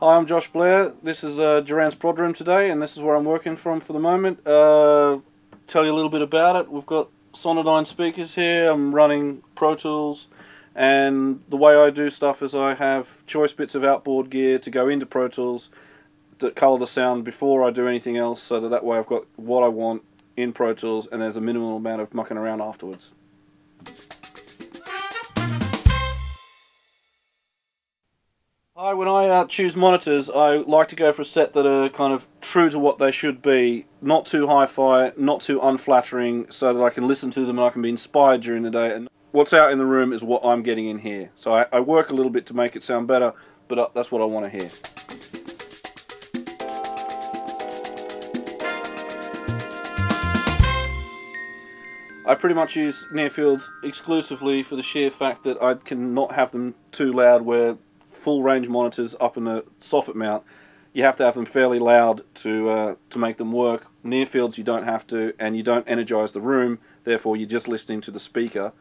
Hi, I'm Josh Blair. This is uh, Duran's Prod Room today, and this is where I'm working from for the moment. Uh, tell you a little bit about it. We've got Sonodyne speakers here. I'm running Pro Tools, and the way I do stuff is I have choice bits of outboard gear to go into Pro Tools that colour the sound before I do anything else, so that that way I've got what I want in Pro Tools, and there's a minimal amount of mucking around afterwards. I, when I uh, choose monitors, I like to go for a set that are kind of true to what they should be, not too hi-fi, not too unflattering, so that I can listen to them and I can be inspired during the day. And what's out in the room is what I'm getting in here. So I, I work a little bit to make it sound better, but uh, that's what I want to hear. I pretty much use Nearfields exclusively for the sheer fact that I can not have them too loud where full range monitors up in the soffit mount, you have to have them fairly loud to uh, to make them work. Near fields you don't have to, and you don't energize the room. Therefore, you're just listening to the speaker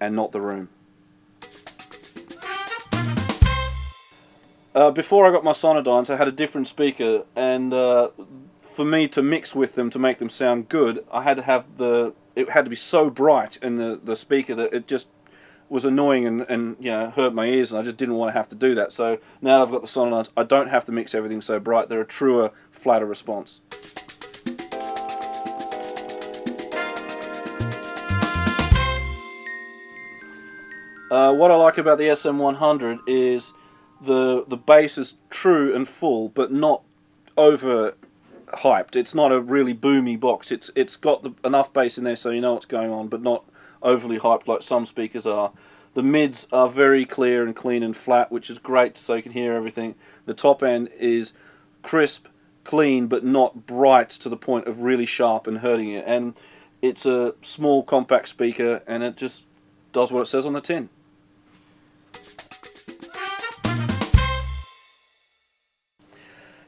and not the room. Uh, before I got my Sonodynes, I had a different speaker, and uh, for me to mix with them to make them sound good, I had to have the it had to be so bright in the the speaker that it just was annoying and, and you know hurt my ears, and I just didn't want to have to do that. So now that I've got the Sonodynes, I don't have to mix everything so bright. They're a truer, flatter response. Uh, what I like about the SM100 is the the bass is true and full, but not over hyped. It's not a really boomy box. It's it's got the, enough bass in there so you know what's going on, but not overly hyped like some speakers are. The mids are very clear and clean and flat, which is great so you can hear everything. The top end is crisp, clean, but not bright to the point of really sharp and hurting it. And it's a small compact speaker and it just does what it says on the tin.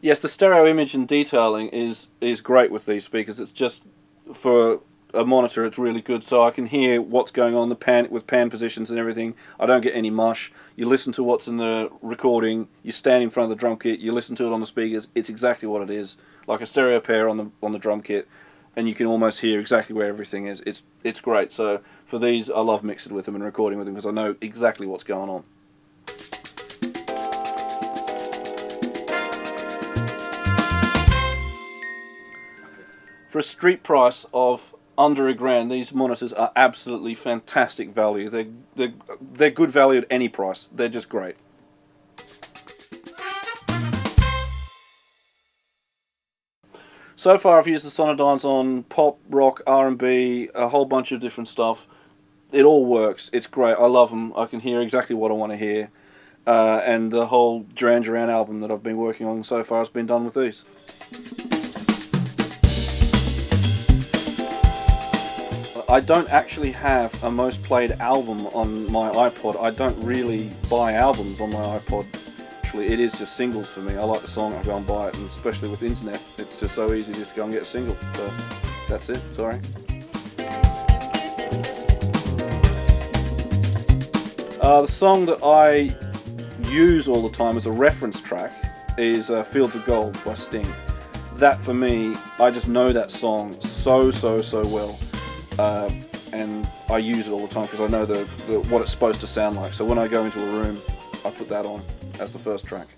Yes, the stereo image and detailing is is great with these speakers. It's just for a monitor it's really good so I can hear what's going on the pan with pan positions and everything. I don't get any mush. You listen to what's in the recording you stand in front of the drum kit you listen to it on the speakers it's exactly what it is. Like a stereo pair on the on the drum kit and you can almost hear exactly where everything is. It's it's great so for these I love mixing with them and recording with them because I know exactly what's going on. For a street price of under a grand, these monitors are absolutely fantastic value. They're, they're, they're good value at any price. They're just great. So far I've used the Sonodynes on pop, rock, R&B, a whole bunch of different stuff. It all works. It's great. I love them. I can hear exactly what I want to hear. Uh, and the whole Duran Duran album that I've been working on so far has been done with these. I don't actually have a most played album on my iPod. I don't really buy albums on my iPod. Actually, it is just singles for me. I like the song, I go and buy it, and especially with internet, it's just so easy just to go and get a single. So that's it. Sorry. Uh, the song that I use all the time as a reference track is uh, Fields of Gold by Sting. That for me, I just know that song so, so, so well. Uh, and I use it all the time because I know the, the, what it's supposed to sound like. So when I go into a room, I put that on as the first track.